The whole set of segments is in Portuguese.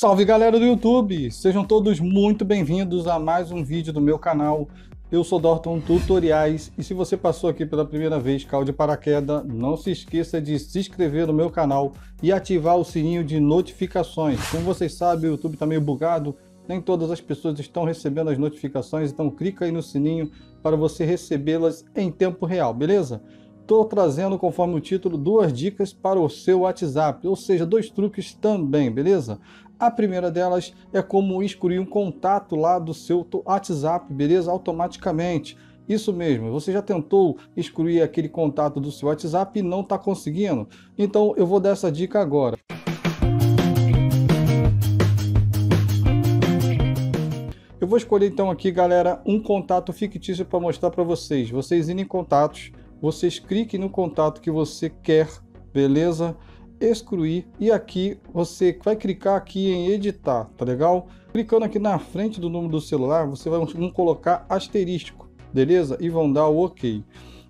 Salve galera do YouTube! Sejam todos muito bem-vindos a mais um vídeo do meu canal. Eu sou Dorton Tutoriais e se você passou aqui pela primeira vez, caiu de paraquedas, não se esqueça de se inscrever no meu canal e ativar o sininho de notificações. Como vocês sabem, o YouTube está meio bugado, nem todas as pessoas estão recebendo as notificações, então clica aí no sininho para você recebê-las em tempo real, beleza? Estou trazendo, conforme o título, duas dicas para o seu WhatsApp, ou seja, dois truques também, beleza? A primeira delas é como excluir um contato lá do seu WhatsApp, beleza? Automaticamente. Isso mesmo, você já tentou excluir aquele contato do seu WhatsApp e não está conseguindo? Então eu vou dar essa dica agora. Eu vou escolher então aqui, galera, um contato fictício para mostrar para vocês. Vocês irem em contatos, vocês cliquem no contato que você quer, beleza? excluir e aqui você vai clicar aqui em editar, tá legal? Clicando aqui na frente do número do celular, você vai colocar asterístico, beleza? E vão dar o OK.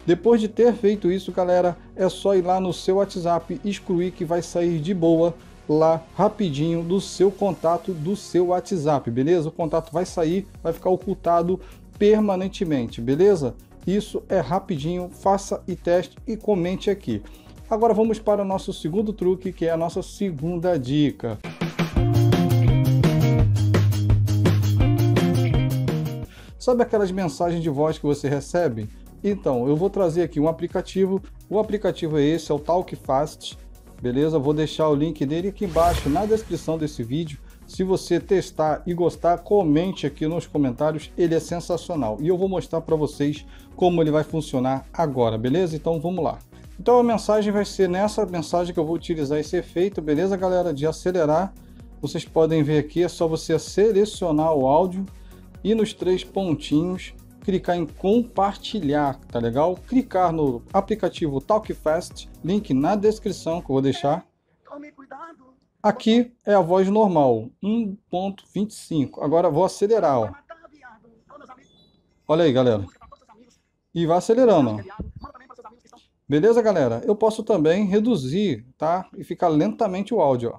Depois de ter feito isso, galera, é só ir lá no seu WhatsApp, excluir que vai sair de boa lá rapidinho do seu contato do seu WhatsApp, beleza? O contato vai sair, vai ficar ocultado permanentemente, beleza? Isso é rapidinho, faça e teste e comente aqui. Agora vamos para o nosso segundo truque, que é a nossa segunda dica. Sabe aquelas mensagens de voz que você recebe? Então, eu vou trazer aqui um aplicativo. O aplicativo é esse, é o TalkFast. Beleza? Vou deixar o link dele aqui embaixo na descrição desse vídeo. Se você testar e gostar, comente aqui nos comentários, ele é sensacional. E eu vou mostrar para vocês como ele vai funcionar agora, beleza? Então vamos lá. Então a mensagem vai ser nessa mensagem que eu vou utilizar esse efeito, beleza galera? De acelerar. Vocês podem ver aqui, é só você selecionar o áudio e nos três pontinhos clicar em compartilhar, tá legal? Clicar no aplicativo TalkFast, link na descrição que eu vou deixar. Aqui é a voz normal, 1.25. Agora vou acelerar, ó. Olha aí, galera. E vai acelerando, ó. Beleza, galera? Eu posso também reduzir, tá? E ficar lentamente o áudio, ó.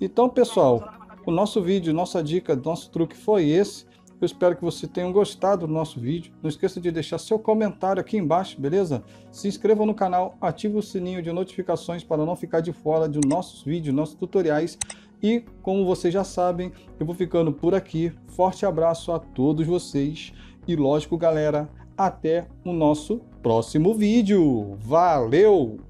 Então, pessoal, o nosso vídeo, nossa dica, nosso truque foi esse. Eu espero que você tenha gostado do nosso vídeo. Não esqueça de deixar seu comentário aqui embaixo, beleza? Se inscreva no canal, ative o sininho de notificações para não ficar de fora de nossos vídeos, nossos tutoriais. E, como vocês já sabem, eu vou ficando por aqui. Forte abraço a todos vocês. E lógico, galera, até o nosso próximo vídeo. Valeu!